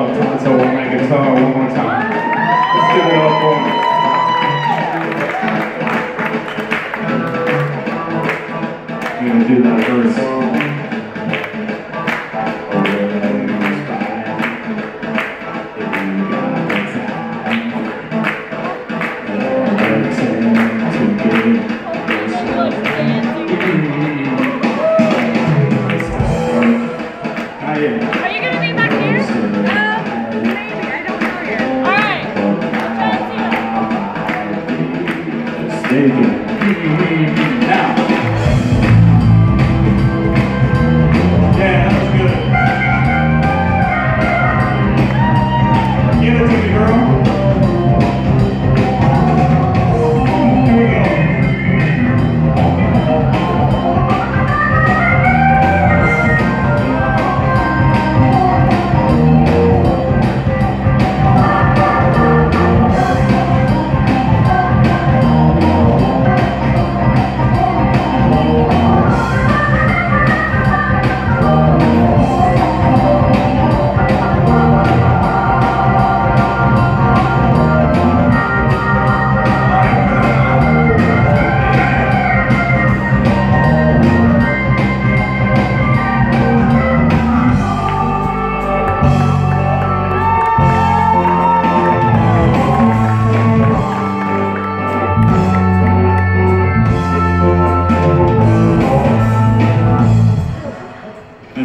love Tonto on that guitar one more time. Let's give it up for me. I'm gonna do that verse. To you. Tuned. Now.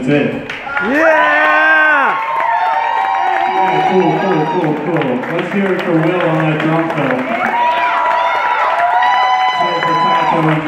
10. Yeah! yeah! Cool, cool, cool, cool. Let's hear it for Will on that drum fill. So for Taco and